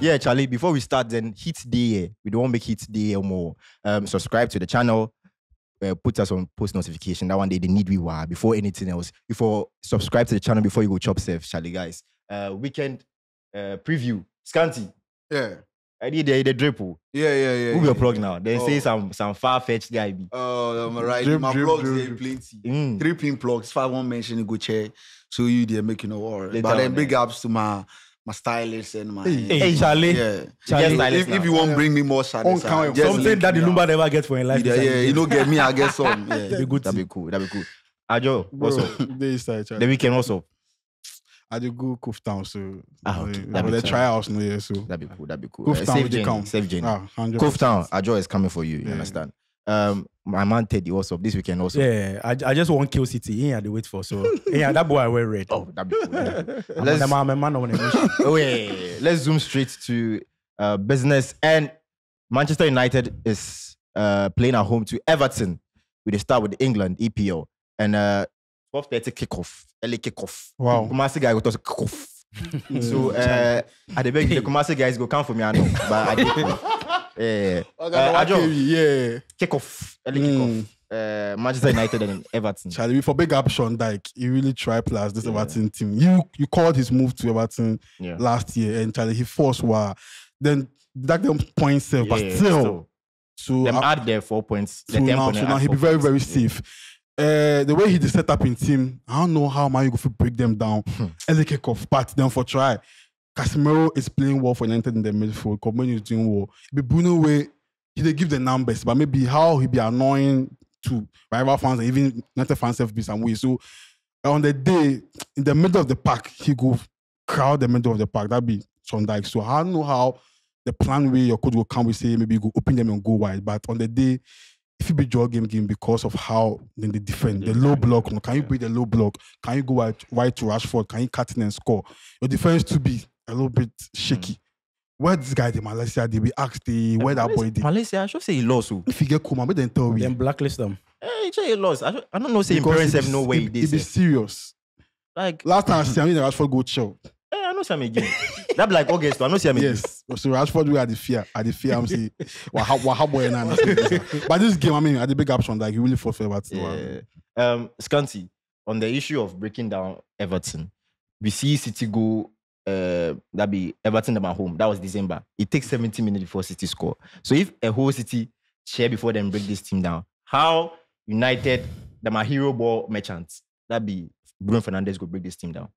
yeah, Charlie, before we start, then hit the we don't want to make hit the more. Um, subscribe to the channel. Uh, put us on post notification. That one day they need we were before anything else. Before subscribe to the channel before you go chop safe, Charlie guys. Uh, weekend uh, preview. Scanty. Yeah. I did the, the dripple. Yeah, yeah, yeah. Who yeah. your plug now? Then say Oh. some some far fetched guy be. Oh, I'm right. Drip, My drip, blogs drip, they drip. plenty. Mm. Three pin plugs. If I won't mention it, go check. So you there making a war. Later But then big ups to my my stylist and my Hey, Hey, Charlie. yeah. Charlie. If- Stylist if, if now. you want bring me more On stylist, just Something that the me Lumba out. never gets for in life. Yeah, is yeah, you know, get me, I get some. Yeah. That'd be good. That'd be cool. That'd be cool. Ajo, what's Bro, up? They start The weekend, what's up? I did go Cove Town, so Ah, okay. uh, That'd but be the tryouts no yeah, so That'd be cool. That'd be cool. Cove Uh, Town safe with the journey. count. Safe journey. Ah, 100%. Cove Town, Ajo is coming for you. You Yeah. understand? Um, my man Teddy, up? This weekend also. Yeah, I, I just want Kill City. Had to wait for. So, yeah, that boy I wear red. Oh, that'd be cool. Yeah. Let's- I'm, I'm a man on a mission. oh, yeah, yeah, yeah. Let's zoom straight to uh, business. And Manchester United is uh, playing at home to Everton with a start with England EPL and uh, 12:30 kickoff. LA kickoff. Wow. Kumasi guy got us kickoff. so uh, at the beginning, the Kumasi guys go come for me. I know, but I did. Yeah. Uh, Ajo, yeah. kickoff. LA Mm. kickoff. Uh, Manchester United and Everton. Charlie, for big up Sean Dyche, he really tried plus this Yeah. Everton team. You you called his move to Everton Yeah. last year, and Charlie, he forced war. Then that them points save, but Yeah, still, so them uh, add their four points. So now, so now he four be very, very safe. Uh, the way he did set up in team, I don't know how man you go to break them down. Hmm. Early kick off, but them for try. Casemiro is playing well for United in the midfield. Coman is doing well. Be Bruno way, he they give the numbers, but maybe how he be annoying to rival fans and even United fans have be some way. So on the day, in the middle of the park, he go crowd the middle of the park. That be Sean Dyche. So I don't know how the plan way your coach will come with say maybe you go open them and go wide. But on the day, if you be draw game game because of how then they defend the low block, can you beat the low block? Can you go wide, wide to Rashford? Can you cut in and score? Your defense to be a little bit shaky. Where this guy the Malaysia they be asked the where that boy did. Malaysia, I should say he lost. oh. If you get Kuma, but then tell me. then blacklist them. Hey, he he lost. I, should- I don't know. Say Because parents have no way it- they it be serious. Like, Last time I see him, I Rashford go chill. eh, I know some again. that be like August. I know see him again. Yes. So Rashford we had the fear. At the fear, I'm saying, well, how, well, how boy and But this game, I mean, at the big option, like, he really fought for Everton. Yeah. Um, Scanty, on the issue of breaking down Everton, we see City go. Uh, that be Everton at home. That was December. It takes 70 minutes before City score. So if a whole City share before them break this team down, how United, the are hero ball merchants, that be Bruno Fernandes go break this team down.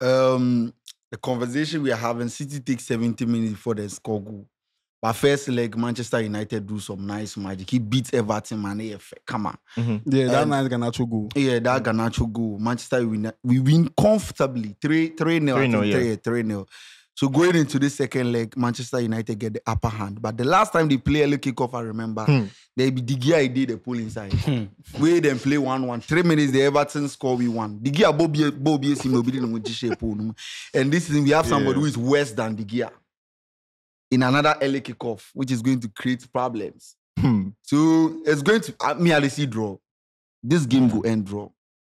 Um, the conversation we are having, City takes 70 minutes before they score goal. But first leg, Manchester United do some nice magic. He beats Everton, man. f- Come on. Mm-hmm. Yeah, that And- nice Garnacho goal. Yeah, that mm-hmm. Garnacho goal. Manchester win, we win comfortably. 3 3 0. 3-0, yeah. 3 3 0. So going into the second leg, Manchester United get the upper hand. But the last time they play early kickoff, I remember, Hmm. hmm. they be the gear did the pull inside. we then play 1 1. Three minutes, the Everton score, we won. The gear Bobby Bobby Simobidi no Mujishe pull. And this is we have somebody Yeah. who is worse than the gear in another early kickoff, which is going to create problems. Hmm. So it's going to uh, me I see draw. This game go end draw.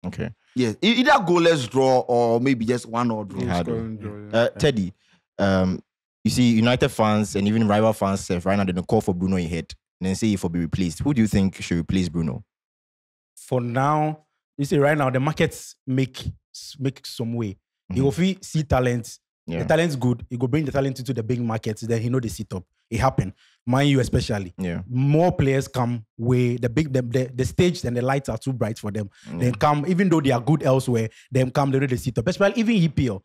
Okay. Yes, either goalless draw or maybe just one or draw. Yeah. Draw, yeah. Uh, Teddy, um, you see, United fans and even rival fans sef, right now, they don't call for Bruno in head and then say if will be replaced. Who do you think should replace Bruno? For now, you see, right now the markets make make some way. You Mhm. go feel see talent. Yeah. The talent's good. He go bring the talent into the big markets. Then he know the sit up. It happen. Mind you, especially. Yeah. More players come where the big the, the, the stage and the lights are too bright for them. Then come, even though they are good elsewhere, them come they know the sit up. Especially even EPL.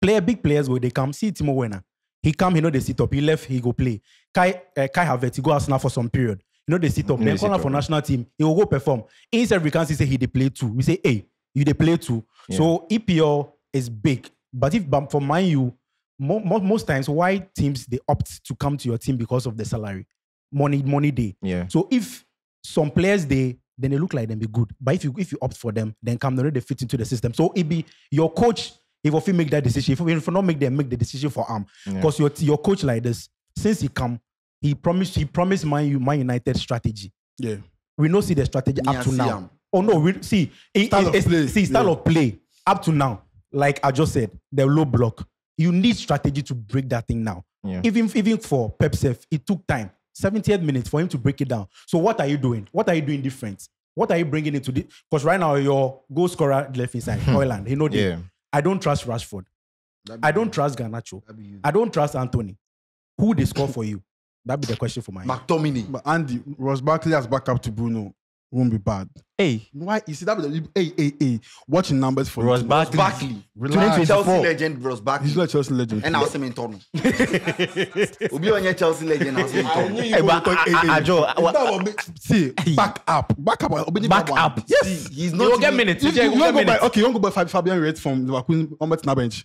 Player big players where they come see Timo Werner. He come, he know the sit up. He left, he go play. Kai uh, Kai Havertz, he go Arsenal for some period. You know the sit up. He Then the call sit for up. national team. He will go perform. Instead, we can say he they play too. We say, hey, you they play too. So EPL is big. But if but for mind you, mo- mo- most times why teams they opt to come to your team because of the salary, money, money day. Yeah. So if some players they then they look like them be good, but if you if you opt for them, then come they fit into the system. So it be your coach. If you make that decision, if you not make them make the decision for arm, Yeah. because your your coach like this since he come, he promised he promised Man U Man United strategy. Yeah. We no see the strategy Me, up to now. am. Oh no, we see it- Style it- of it's- play, See style yeah. of play up to now. Like I just said, the low block. You need strategy to break that thing now. Yeah. Even even for Pepsef, it took time. 70th minute for him to break it down. So what are you doing? What are you doing different? What are you bringing into this? Because right now your goal scorer left inside hmm. Højlund. He know the- Yeah. I don't trust Rashford. I don't you. trust Garnacho. That be you. I don't trust Antony. Who they score for you? That'd be the question for my. McTominay. But Andy, Ross Barkley as backup to Bruno won't be bad. Hey, Why? You see that? Hey, hey, hey. Watching numbers for Ross. Barkley. Barkley. Relax. Chelsea legend Ross Barkley. He's not Chelsea legend. And I was him in Tono. Obi on your Chelsea legend. I was in Tono. Hey, but I- I- I- Joe, It's not about me- See, back up, back up, Obinna back one. up. Yes. He's You not. will get minutes. You, You, you, will you get don't go by, minutes. okay, you don't go by Fabian Red from Leverkusen on the bench.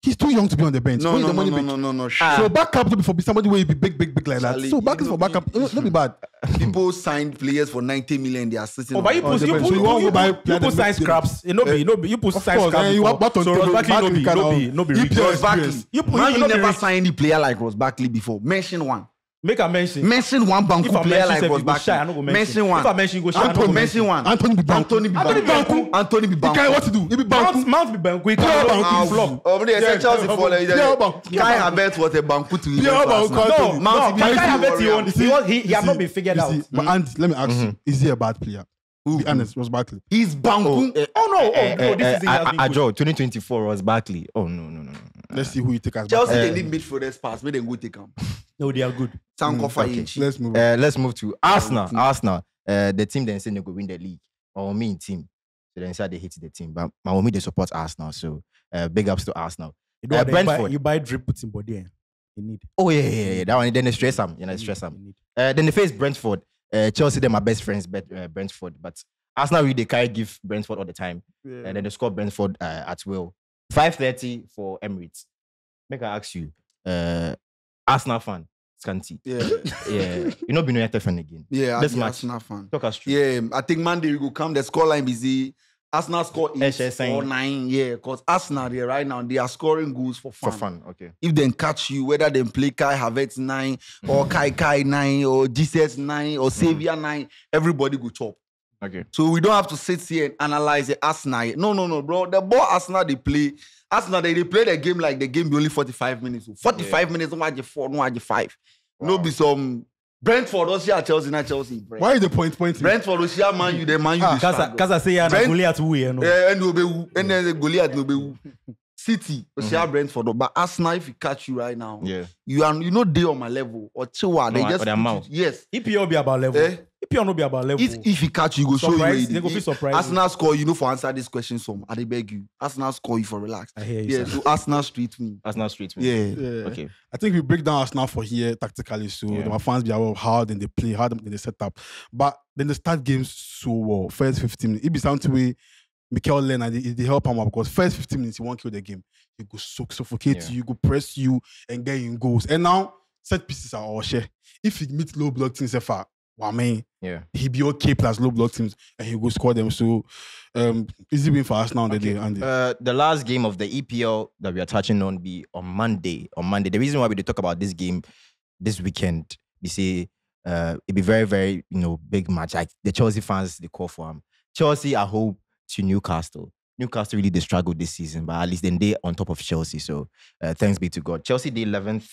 He's too young to be on the bench. No, When no, the no, money no, bench. no, no, no. Ah. So backup to be for be somebody where you be big, big, big like that. So back is for backup. you- No, not be bad. People signed players for 90 million. They are sitting. Oh, but you put you put So you you want to put buy you put that sign make- scraps. No be no be you put Of sign scraps. eh, you before. want Barton So Ross Barkley no be no be no be He rigged. plays- Ross Barkley. You put- Man, you you know the never signed any player like Ross Barkley before. Mention one. Make a mention. Mention one Banku player like say Ross shy, I no Barkley. go mention. Mention one. If I mention go shy, I no Antony, go mention one. Antony be Banku. Antony be Antony Banku. Banku. Antony be The guy, what to do? He be Banku. Mount be Banku. He Pure can Banku. he flop. Over there, Yeah, say Chelsea Pure for Banku. Pure Banku. Kai Havertz was a Banku to Pure Juventus Banku. now. No, No, Mount no, be Kai Banku Havertz, he warrior. won- he was- he- he You has not see- been figured you out. see, But Andy, let me ask you: Is he a bad player? Be honest, Ross Barkley. He's Banku. eh, Oh no! Oh, eh, bro, eh, this season he has I- been I- good. Joe, 2024 was Barkley. Oh no, no, no, no. Let's see who you take as Chelsea, backup. they need midfielders pass. May they go take him. No, they are good. Sound Mm, for okay. each. Let's move on. Uh, let's move to Arsenal. Arsenal, uh, the team then say they go win the league. Or me team. So then say they hate the team. But my me they support Arsenal. So uh, big ups to Arsenal. You, know, Uh, what, you, buy, Brentford. you buy drip, put in body. eh? You need. Oh yeah, yeah, yeah. That one. Then they stress them. You know, You stress need, them. Uh, then they face Brentford. Uh, Chelsea, they're my best friends, but uh, Brentford. But Arsenal, really, they can't give Brentford all the time. And then they score Brentford uh, at will. 5.30 for Emirates. Make I ask you, uh, Arsenal fan, Scanty. Yeah. Yeah, you know, be no United fan again. Yeah, This match. Arsenal fan. Talk us through. Yeah, I think Monday we go come. The scoreline the Arsenal score eight or nine. Yeah, because Arsenal there right now they are scoring goals for fun. For fun. okay. If they catch you, whether they play Kai Havertz nine or mm. Kai Kai nine or Jesus nine or mm. Xavier nine, everybody go chop. Okay. So we don't have to sit here and analyze the Arsenal. No, no, no, bro. The ball Arsenal they play. Arsenal they, they play the game like the game be only 45 minutes. 45 minutes, no watch four, no watch five. No be some Brentford, share Chelsea, not Chelsea. Brent. Why is the point pointing? Brentford, share Man U, the Man U. Ah, dey Kaza, struggle. Kaza say yeah, Goliath who you know. Eh, and Obewu, and then the Goliath Obewu. City, share Brentford, but Arsenal, if he catch you right now, Yeah. you are you know they on my level or chiwa. They No, just or their put mouth. you- yes. EPL be about level. Eh? EPL no be about level. If if he catch you, he go show you. where Surprise, he they go dey. feel surprised. Arsenal score, you know, for answer this question, some I dey beg you. Arsenal score you for relax. I hear you. Yeah, sir. so Arsenal street win. Arsenal Street. win. Yeah. Yeah. Okay. I think we break down Arsenal for here tactically, so Yeah. my fans be aware of how then they play, how then they set up. But then they start games so well. First 15 minutes, it be something way Mikel Leonard, they, they help him out because first 15 minutes, he won't kill the game. He go so suffocate Yeah. you, go press you and get you in goals. And now set pieces are all share. If he meet low block teams, if I, well, man, Yeah. he be okay plus low block teams and he go score them. So um easy win for Arsenal on the day. And Uh, the last game of the EPL that we are touching on be on Monday. On Monday, the reason why we talk about this game this weekend, we say uh, it be very, very you know big match. Like the Chelsea fans, they call for him. Chelsea are home to Newcastle. Newcastle really they struggled this season, but at least then they on top of Chelsea. So uh, thanks be to God. Chelsea the eleventh,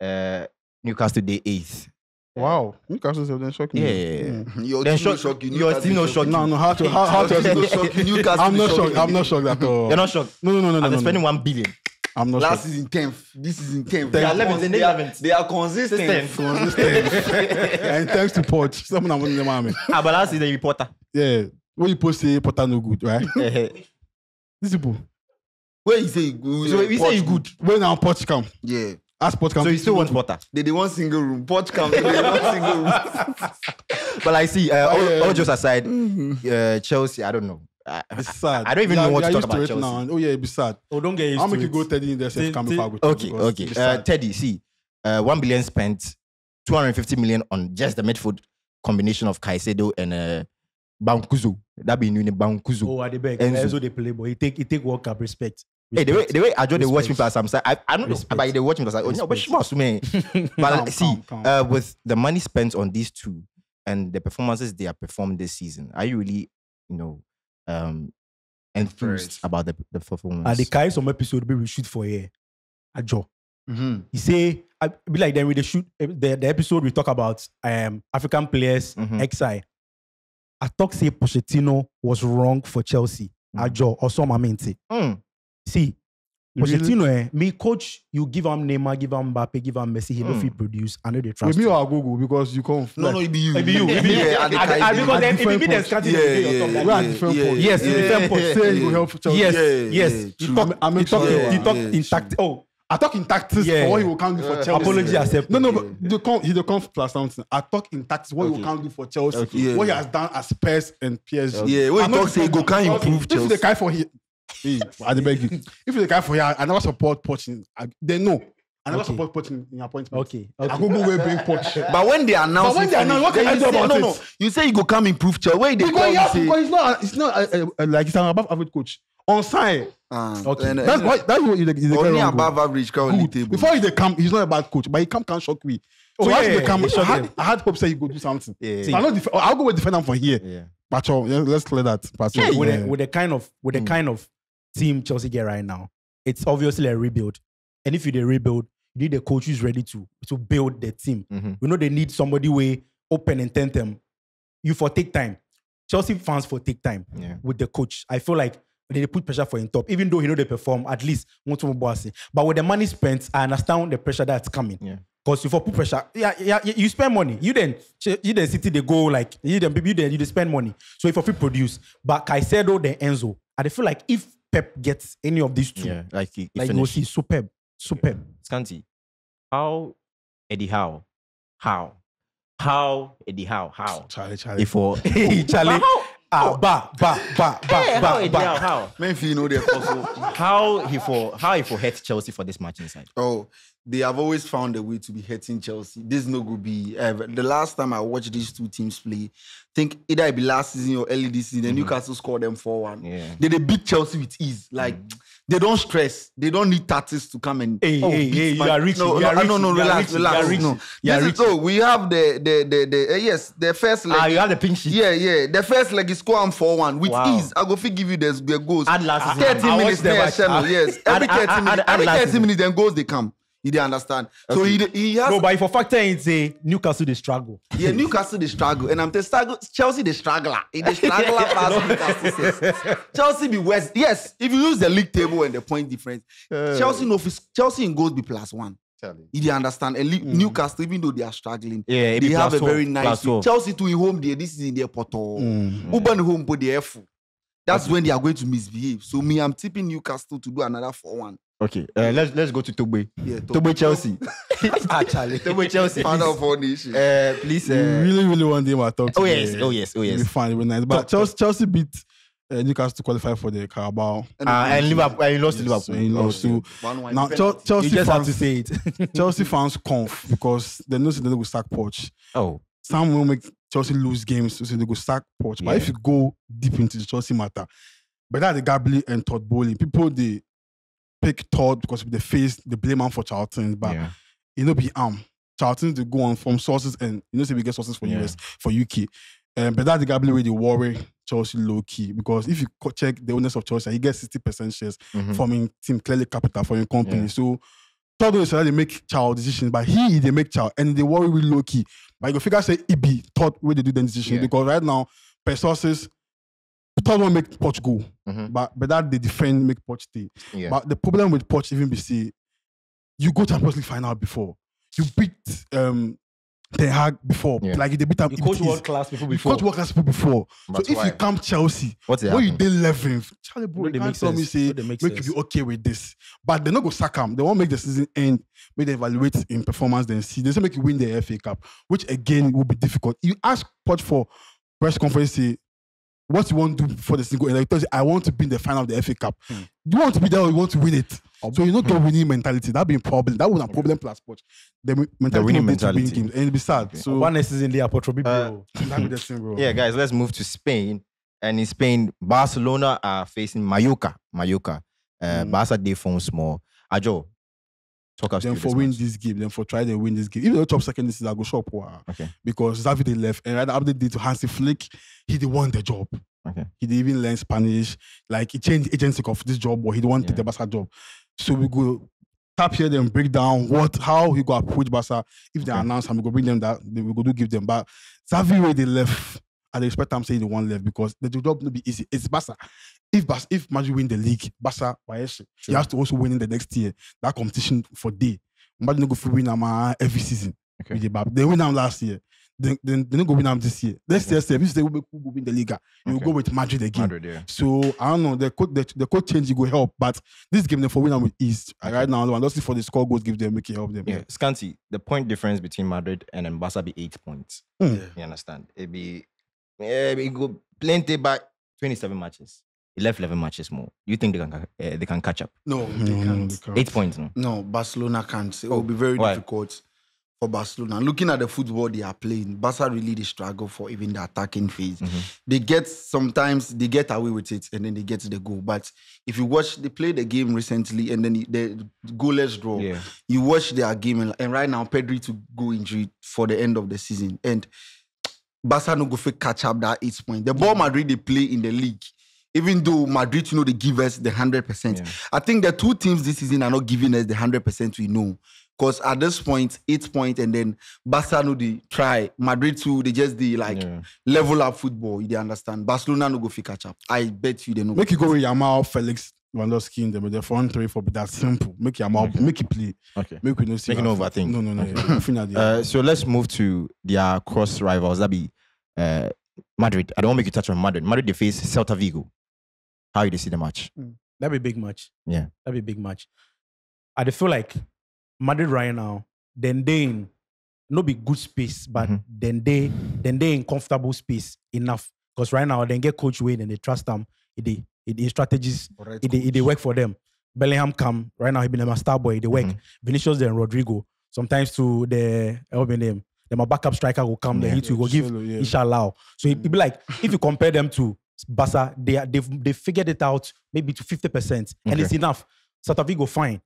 uh, Newcastle the eighth. Wow, Newcastle have been shocking. Yeah, me. yeah, yeah. Mm. Your Then team no shock- shock you. your Newcastle team no shock shock. No, no, how to how, how to team no shock you. Newcastle I'm no not shock shocked. you. I'm not shocked at all. You're not shocked. No, no, no, no, no, And they're spending no. one billion. I'm not Last shocked. season tenth. This season tenth. They are cons- They are, 11th. they are consistent. Consistent. and thanks to Poch, someone I'm in the army. ah, but last season reporter. Yeah, when you post say Potter no good, right? These people. Where you say you good? so we say you good. When now Poch come, Yeah. Ask Poch come. So you still want Potter. They they want single room. Porch camp. They they want single room. But I see, uh, all, yeah, yeah. all jokes aside, uh, Chelsea, I don't know. I, It's sad. I don't even Yeah, know what yeah, to talk used about it Chelsea. now. Oh yeah, it'd be sad. Oh, don't get used I'll to make you it. go Teddy in there. Till- Say come till- before I go. okay, okay. Uh. Teddy, see, uh, one billion spent, 250 million on just the midfield combination of Caicedo and uh, Bankuzo. That be new name, Bankuzo. Oh, at the back. Enzo. Enzo they play, but he take he take World Cup respect. Hey, the way the way I joined they watch me Respect. plus I'm sorry, I I don't know, Respect. but they watch me because like, oh no, but she Respect. must me. But Calm, like, see, calm, calm. uh, with the money spent on these two and the performances they have performed this season, are you really, you know, um, enthused Encouraged. about the the performance? Ah, the guy some episode we shoot for here. Ajo. Mhm. He say, I be like then with the shoot eh, the, the episode we talk about um African players Mhm. XI. I talk say Pochettino was wrong for Chelsea. Mhm. Ajo or some amente. Mm. See, Really? Pochettino, eh, me coach, you give him Neymar, give him Mbappe, give him Messi, he no Mm. fit produce. I know they With trust me him. or Agogo because you come. No, no, it be you. It be you, it be you. Yeah, at the I- I- Caribbean. because then if it be the points. scanty, Yeah, they yeah, We're different yeah, points. Yes, in yeah, different points. yeah, Say you help Chelsea. Yes, Yeah, yes. yeah, he talk, I he make talk, sure he you talk Yeah, in tact. Oh, I talk in tactics Yeah. for what he will can't do for Chelsea. apology accepted. No, no, but the con- he the conf plus something. I talk in tactics what Okay. you can't do for Chelsea. Okay. Yeah. What he has done as Spurs and PSG. Yeah, when I'm he not talk say he go defending- can improve If Chelsea. the guy for here, hey, I dey beg you. If the guy for here, I never support Poch. I, they know. I never Okay. support poaching in, in appointment. okay. I okay. go go where bring Poch. But when they announce, But when they announce, what can I do about no, it? No, no. you say you go come improve Chelsea. Where they Because, yeah, you because it's not, it's not uh, uh, uh, like it's an above average coach. On side, ah, Okay. then, that's uh, why that's what you the only guy above average currently good. table. Before he dey come, he's not a bad coach, but he come can shock me. So Oh, after yeah, they come, he shock I had, them. I had hope say he go do something. Yeah. So I know def- I'll go with defend him for here. Yeah. Pacho, yeah, let's clear that. Pacho. Yeah, with, Yeah. the, with the kind of with the Mm. kind of team Chelsea get right now, it's obviously a rebuild. And if you they rebuild, you need a coach who's ready to to build the team. Mhm. We know they need somebody way open and tell them. You for take time. Chelsea fans for take time Yeah. with the coach. I feel like they put pressure for him top, even though he know they perform. At least want to boss. But with the money spent, I understand the pressure that's coming. Yeah. Because you for put pressure, yeah, yeah, yeah, you spend money. You then, you then city they go like you then you then you dey spend money. So if you produce, but Caicedo then Enzo, I feel like if Pep gets any of these two, Yeah. Like he, he like you finished. see superb, superb. Scanty, how Eddie Howe, how, how Eddie Howe, how? Charlie, Charlie. If for Hey, Charlie, ah, ba, ba, ba, ba, how ba, Eddie Howe, ba. how? Memphis know their possible. How he for how he for hurt Chelsea for this match inside? Oh, they have always found a way to be hurting Chelsea. This no go be ever. The last time I watched these two teams play, think either it be last season or early this season, then Newcastle scored them 4 1. Yeah. They, they beat Chelsea with ease. Like, they don't stress. They don't need tactics to come and. Hey, hey, beat hey, you are reaching, No, you no, are no, no, reaching, you relax, you relax. are reaching, No. you are This is, oh, we have the, the, the, the uh, yes, the first leg. Ah, you have the pink sheet. Yeah, yeah. The first leg is score 4 1 with Wow. ease. I go fit give you the, the goals. Add last. 30 I minutes watched the there, match. Ah. yes. Every 30 add- add- minutes, every 30 minutes, then goals they come. You didn't understand. So he, he has No, but if a factor in say eh, Newcastle they struggle. yeah, Newcastle they struggle, and I'm telling struggle. Chelsea they struggle. They struggle past Newcastle. Chelsea be worse. Yes, if you use the league table and the point difference, eh. Chelsea no Chelsea in goals be plus one. You didn't understand. And Le- hmm. Newcastle, even though they are struggling, Yeah, they have a very 12, nice. plus 12. Chelsea to home there. This is in their portal. Oh. Mm. Uban home, but they are full. That's when they are going to misbehave. So me, I'm tipping Newcastle to do another four one. Okay, uh, let's let's go to Togbe. Yeah, Togbe Chelsea. Actually. Togbe Chelsea. Father Please, of all nations. uh, please. You Uh, really, really want them to talk. oh yes, oh yes, oh It'll be yes. fun. It'll nice. But Chelsea, Chelsea beat uh, Newcastle to qualify for the Carabao. Uh, and Liverpool, and he lost to Liverpool. and he lost Okay. to- One one. Now, You Chelsea just have to say it. Chelsea fans conf because they know they will sack Poch. Oh, Some will make Chelsea lose games, so they go sack Poch. But if you go deep into the Chelsea matter, but that the Gabby and Todd Boehly, people they pick Todd because of the face, they blame him for Charlton, but yeah. you know be arm. Charlton they go on from sources and you know say we get sources for Yeah. US for UK. Um, but that the way they worry Chelsea low key because if you check the owners of Chelsea, he gets sixty percent shares Mhm. forming team Clearlake Capital for your company. Yeah. So Todd is they make child decisions, but he they make child and they worry really low key. But you figure say it be Todd where they do the decision because right now per sources Todd won't make Poch go, Mhm. but but that they defend make Poch stay. Yeah. But the problem with Poch even be say you go to Champions League final before. You beat um Ten Hag before. Yeah. Like they beat them. You coach world class people You before. coach world class people before. But so if you come Chelsea, What's it what you did 11th, Charlie bro, No, you they can't make tell me sense. say No, they make make you be okay with this. But they not go sack him. They won't make the season end, make they evaluate in performance, then see. They say make you win the FA Cup, which again will be difficult. You ask Poch for press conference, say what you want to do for the single, and he tells you, I want to be in the final of the FA Cup. Hmm. You want to be there or you want to win it. So you're not get winning mentality. That'd be a problem. That was a problem plus Poch. The me- mentality winning will be to win mentality. games. And it'll be sad. Okay. So One season there, Apotrobi Uh, bro. that be the thing, bro. Yeah, guys, let's move to Spain. And in Spain, Barcelona are facing Mallorca. Mallorca. Uh, Mm. Barca they phone small. Ajo, talk us then for win match. this game, then for try to win this game. Even though top second this is I go shop wow. Okay. Because Xavi they left and right after they did to Hansi Flick, he did won the job. Okay. He did even learn Spanish. Like he changed agency of this job, or he didn't want to Yeah. take the Barca job. So we go tap here then break down what how he go approach Barca. If they Okay. announce him, we go bring them that we go do give them. But Xavi way they left, I expect them saying the one left because the job no be easy. It's Barca. If Barca, if Madrid win the league, Barca, Bayesh, he has to also win in the next year. That competition for day. Madrid no go fit win am uh, every season. Okay. With the They win them last year. Then then they no go win them this year. Next year, say, if who go win the Liga, you Okay. go with Madrid again. Madrid, yeah. So I don't know. The code the, the code change will help, but this game they for win am with ease. Right now, and just for the score goals give them make it help them. Yeah, Scanty, the point difference between Madrid and Barca be eight points. Hmm. You understand? It be, yeah, it go plenty back 27 matches. He left 11 matches more. You think they can uh, they can catch up? No, No, they no, can't. they can't. Eight points, no? No, Barcelona can't. It will be very Why? difficult for Barcelona. Looking at the football they are playing, Barca really they struggle for even the attacking phase. Mhm. They get sometimes they get away with it and then they get the goal. But if you watch, they played the game recently and then the goalless draw. Yeah. You watch their game and, and right now Pedri to go injury for the end of the season and Barca no go fit catch up that eight point. The ball Madrid they play in the league. Even though Madrid, you know, they give us the hundred percent. Yeah. I think the two teams this season are not giving us the hundred percent we know. Because at this point, eight point, and then Barca no they try. Madrid too, they just the like Yeah. level up football. You dey understand? Barcelona no go fit catch up. I bet you they no. Make you go with Yamal, Felix, Lewandowski in the front three for that simple. Make Yamal, Okay. make it play. Okay. Make we no see. Make it no overthink. No, no, no. Okay. yeah. Finish at the Uh, so let's move to their cross rivals. That be uh, Madrid. I don't want to make you touch on Madrid. Madrid they face Celta Vigo. How you see the match? That'd be a big match. Yeah. That'd be a big match. I dey feel like Madrid right now, then they in no be good space, but Mhm. then they then they in comfortable space enough. Because right now they get coach Wayne and they trust them. It they they strategies Correct it they, it they work for them. Bellingham come right now. He been a star boy. They work. Mhm. Vinicius and Rodrygo. Sometimes to the help me name. Then my backup striker will come. Yeah. Then he too will give Solo, yeah. inshallah. So it, it be like if you compare them to Barca, they are, they've they figured it out maybe to fifty percent, and it's enough. Celta Vigo fine.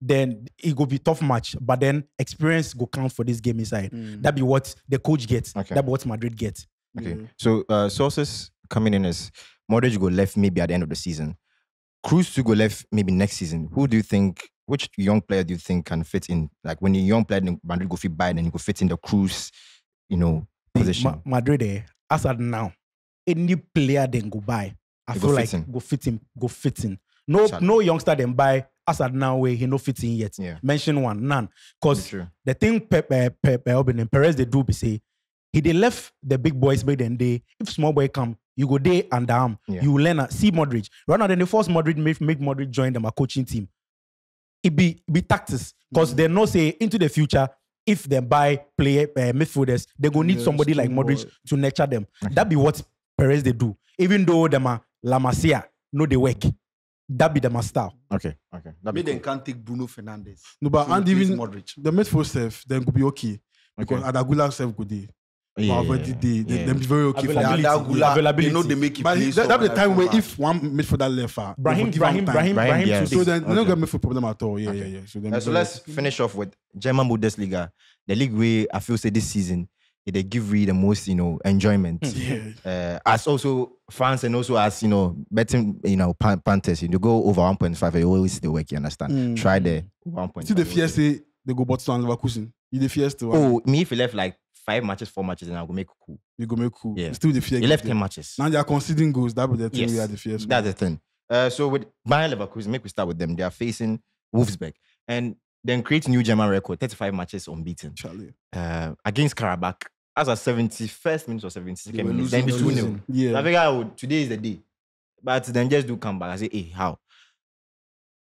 Then it go be tough match, but then experience go count for this game inside. That be what the coach gets. Okay. That be what Madrid gets. Okay. So uh, sources coming in is Modric go left maybe at the end of the season. Cruz to go left maybe next season. Who do you think? Which young player do you think can fit in? Like when you're young player, then Madrid go fit by, then you go fit in the Cruz, you know, position. Ma- Madrid, eh, as at now, any player then go buy, I They feel go like in. go fit in, go fit in. No, Exactly. no youngster then buy as at now where he no fit in yet. Yeah. Mention one, none. Because the thing Pep, uh, Pep uh, and Perez they do be say he they left the big boys make them they if small boy come you go there and arm Yeah. you learn see Modric right now then the first Modric make, make Modric join them a coaching team it be be tactics because they know say into the future if they buy player uh, midfielders they go need Yeah, somebody like Modric boy. to nurture them that be what Perez they do even though them are La Masia no they work that be the master. Okay. Okay. That'd Maybe be they cool. can't take Bruno Fernandes. No, but to and replace even Modric. the midfield self then could be okay because Okay. Adagula self could be. Yeah, But already they, they, yeah. them be very okay for Availability. me. That Availability. They know they make it. But that, that be the time where well. if one midfielder left, uh, they Brahim give Brahim him time. Brahim Brahim Brahim Diaz. too. So then they don't Okay. get midfield problem at all. Yeah, Okay. yeah, yeah. So, then Uh, so let's finish off with German Bundesliga, the league where I feel say this season it they give really the most you know enjoyment. Yeah. Uh, as also fans and also as you know betting you know pan- Panthers, you go over one point five, you always see the work. You understand? Mm. Try the one point. See the fear say they go Boston and Leverkusen. You the fear still. Oh, me if you left like five matches, four matches, then I'll go make cool. You go make cool. Yeah. Still the fear. You left give ten matches. Now they are conceding goals. That be the thing Yes. we are the fear. That's the thing. Uh, so with Bayern Leverkusen, make we start with them. They are facing Wolfsburg and then create new German record, 35 matches unbeaten Charlie. uh, against Karabakh. As a 71st minute or 72nd They were minute, then it's they were 2 0. losing. Yeah. I figure out today is the day. But then just do come back. I say, hey, how?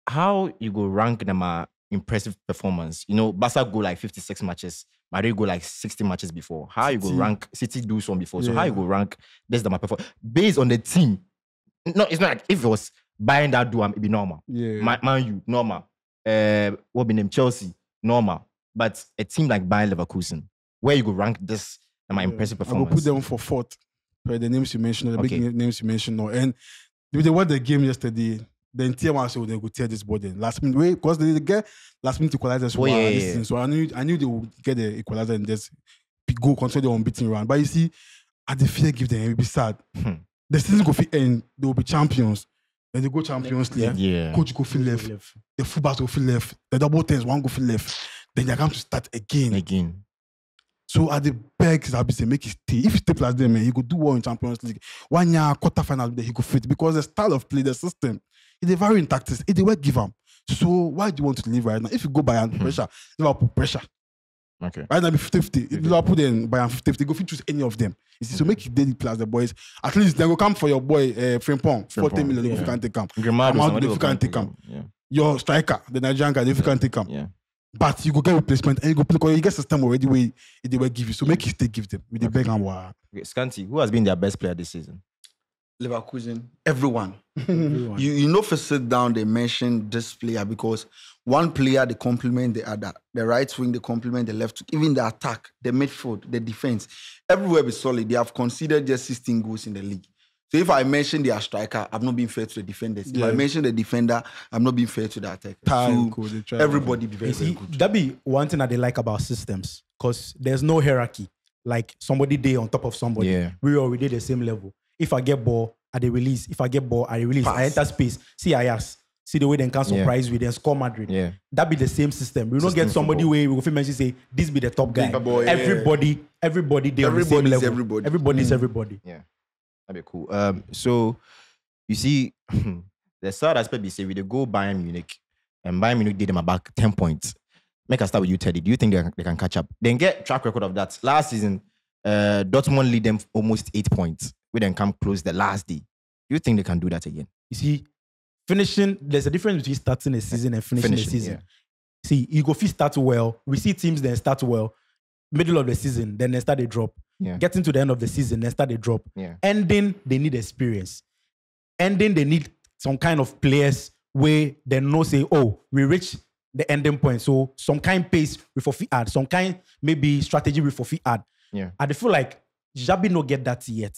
How you go rank them a impressive performance? You know, Barca go like 56 matches, Madrid go like 60 matches before. How you go City. rank City do some before? So how you go rank this them a perform based on the team? No, it's not like if it was buying that do it'd be normal. Yeah. Man, Man U, normal. Uh, what be named Chelsea, normal. But a team like Bayern Leverkusen, where you go rank this and my Yeah. impressive performance? I will put them for fourth. Per the names you mentioned, the Okay. big names you mentioned. No. And they, won the game yesterday. Then tear one so they could tear this body last minute. Wait, because they get last minute equalizers. Oh, were yeah, yeah, yeah. So I knew I knew they would get the equalizer and just go continue the unbeaten run. But you see, at the fear give them, it will be sad. Hmm. The season go fit end, they will be champions. Then they go Champions League. Eh? Yeah. Coach go feel left. left. The fullbacks go feel left. The double tens one go feel left. Then they come to start again. Again. So at the beg Xabi say make it stay. If he stay plus them, man, he could do well in Champions League. One year quarter final, then he could fit because the style of play, the system, it is very in tactics. It will give him. So why do you want to leave right now? If you go by under hmm. pressure, Liverpool pressure. Okay. Right now be 50 If Liverpool then buy 50 50, go fit choose any of them. You see, so make it daily plus the boys. At least they go come for your boy uh, Frimpong, 40 Frimpong, million if you yeah. can take him. Grimaldo, Amount if you can come take to him. Yeah. Your striker, the Nigerian guy, if you can take him. Yeah. But you go get replacement and you go play because you get system already where they will give you. So make it stay give them. With the beg and wow. Okay. Scanty, who has been their best player this season? Leverkusen, everyone. Everyone. You you know for sit down they mention this player because one player they complement the other. The right wing they complement the left, wing. even the attack, the midfield, the defense. Everywhere be solid. They have considered just 16 goals in the league. So if I mention their striker, I'm not being fair to the defenders. If I mention the defender, I'm not being fair to the attacker. Time, So cool, everybody be very, You very good. that be one thing that they like about systems because there's no hierarchy. Like somebody day on top of somebody. Yeah. We already the same level. If I get ball, I they release. If I get ball, I release. I enter space. See, I ask. See the way they can Yeah. surprise we then score Madrid. Yeah. That be the same system. We don't System get somebody football. where we go mention say this be the top guy. Big boy, yeah. everybody, everybody they on the same Everybody's level. everybody. Everybody's everybody. That'd be cool. Um, so you see, the sad aspect be say we they go Bayern Munich, and Bayern Munich did them about 10 points. Make us start with you, Teddy. Do you think they, they can catch up? Then get track record of that. Last season, uh, Dortmund lead them almost eight points. We then come close the last day. Do you think they can do that again? You see, finishing, there's a difference between starting a season and finishing, Finishing, a season. yeah. See, you go fit start well. We see teams then start well, middle of the season, then they start a drop. Yeah. Getting to the end of the season, then start a drop. Yeah. Ending, they need experience. Ending, they need some kind of players where they know say, oh, we reach the ending point. So some kind pace we for fit add, some kind maybe strategy we for fit add. Yeah. I feel like Xabi no get that yet.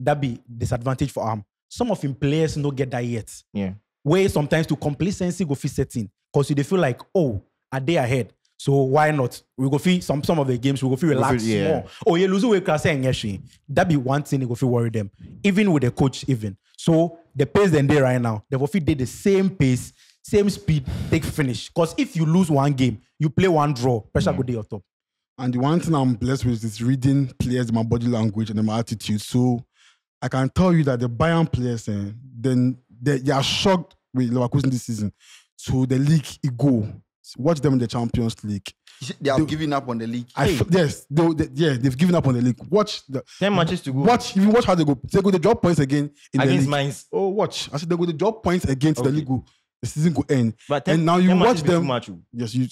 That be disadvantage for him. Some of him players no get that yet. Yeah. Where sometimes to complacency go fit setting because they feel like oh a day ahead. So why not? We go feel some some of the games we go feel feel- relax yeah. more. Oh yeah, lose away class and yes, that be one thing they go feel worry them. Even with the coach, even so the pace then they right now they go feel did the same pace, same speed, take finish. Because if you lose one game, you play one draw, pressure Mm. go day on top. And the one thing I'm blessed with is reading players, my body language and my attitude. So I can tell you that the Bayern players, eh, then they, they are shocked with Leverkusen this season. So the league, it go. Watch them in the Champions League. They are They- given up on the league. I f- yes, they, they- yeah, they've given up on the league. Watch the 10 matches to go. watch. Even watch how they go. They go to drop points again in the Against league. Oh, watch. I said they go to drop points against the league. go- The season go end. But 10, And now you watch matches be too them- much, oh. Yes, you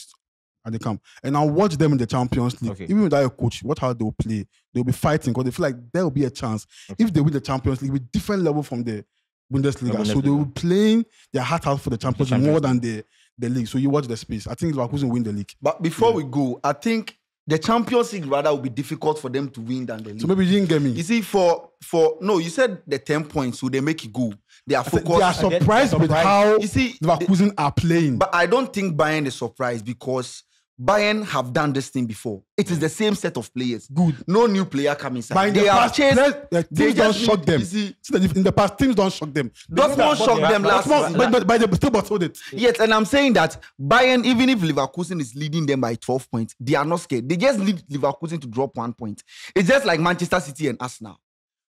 and they come. And now watch them in the Champions League. Okay. Even without a coach, what how they'll play. They'll be fighting because they feel like there will be a chance. Okay. If they win the Champions League with different level from the Bundesliga. The So they will be playing their heart out for the Champions, League more than the, the league. So you watch the space. I think Leverkusen win the league. But before we go, I think the Champions League rather will be difficult for them to win than the league. So maybe you didn't get me. You see, for for no, you said the ten points, so they make it go. They are focused. they are get- surprised with how You see, Leverkusen are playing. But I don't think Bayern is surprised because Bayern have done this thing before. It is the same set of players. Good. No new player coming inside. But in they the have past, chased. players- the they teams don't shock them. see- See in the past, teams don't shock them. Dortmund shocked them last Dortmund- season. but, but, but they still bottled it. Yes, and I'm saying that Bayern, even if Leverkusen is leading them by 12 points, they are not scared. They just need Leverkusen to drop one point. It's just like Manchester City and Arsenal.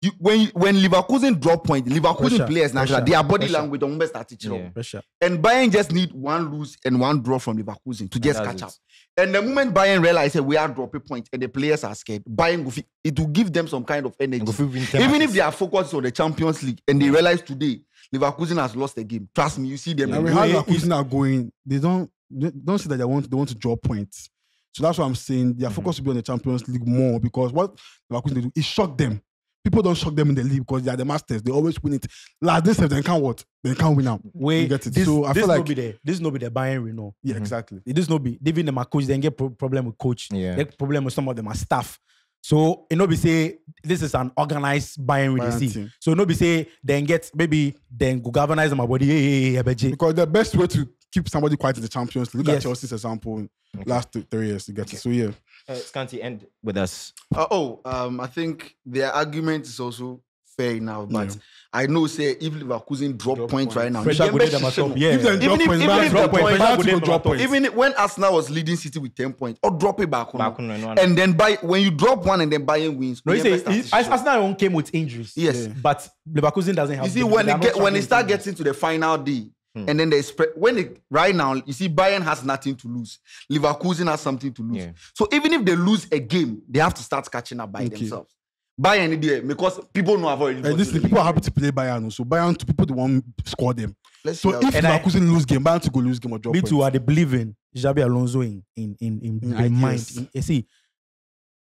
You, when when Leverkusen drop point, Leverkusen Pressure, players now pressure, their body pressure. language almost start to chill. Yeah. Pressure. And Bayern just need one lose and one draw from Leverkusen to just that's catch it. up. And the moment Bayern realize that we are dropping points point and the players are scared, Bayern will it will give them some kind of energy. Go fit win 10 Even if they are focused on the Champions League and they mm. realize today Leverkusen has lost the game, trust me, you see them. We the Leverkusen are going. They don't they don't see that they want they want to draw points. So that's what I'm saying. Their mm-hmm. focus will be on the Champions League more because what Leverkusen do is shock them. People don't shock them in the league because they are the masters. They always win it. Last this they can't what they can't win now. Wait, You get it. This, So I this feel like- be the this no be the Bayern we know. Yeah, mm-hmm. exactly. This no be even the coach then get pro- problem with coach. Yeah. Get problem with some of them are staff. So it no be say this is an organized Bayern we dey see. team. So no be say then get maybe then go galvanize my body. Hey, hey, hey, hey, Because the best way to keep somebody quiet in the Champions League. Look Yes. at Chelsea's example in last th- three years You get it. So yeah. Uh, Scanty, end with us. Uh, oh, um, I think their argument is also fair enough, but Yeah. I know say if Leverkusen drop, Drop points points. right now, Pressure you go can dey them bet at top. Shishino. Yeah. If them Even drop if- points, even if drop the points, points- Bayern go to go dey drop top. Even when Arsenal was leading City with 10 points, or drop it back, Back on and one. and then buy when you drop one and then Bayern wins. No, you you say never he- to show. Arsenal own came with injuries. Yes. but Leverkusen doesn't have. You see, them. when They they get when they start with getting to the final day, Hmm. and then they spread when they right now, you see, Bayern has nothing to lose. Leverkusen has something to lose. Yeah. So even if they lose a game, they have to start catching up by Okay. themselves. Bayern there because people know have already. And this people are happy to play Bayern. So Bayern to people the one score them. Let's So see if And I- Leverkusen lose game, Bayern to go lose game or drop Me too. I dey believe in Xabi Alonso in in in in, In in mind. In- you see,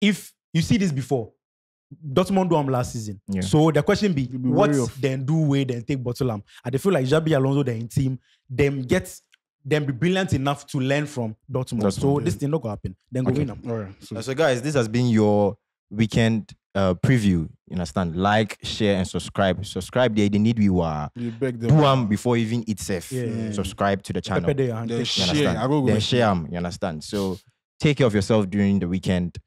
if you see this before, Dortmund do am last season. Yeah. So the question be, be what then do way then take bottle am? I dey feel like Xabi Alonso then team them get them be brilliant enough to learn from Dortmund. Dortmund, so yeah. this thing not gonna happen. Then go Okay. win am. All right. So, Uh, So, guys, this has been your weekend uh, preview. You understand? Like, share, and subscribe. Subscribe there. They need we were you beg them. do them before even eat safe. Yeah, yeah, yeah. Subscribe to the channel. Pepper dey your Then You share. understand? I go go then and share 'em, You understand? So take care of yourself during the weekend.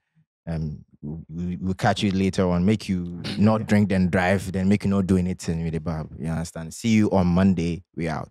Um, we- we, we'll catch you later on. Make you not drink then drive. Then make you not do anything with the bab. You understand? See you on Monday. We out.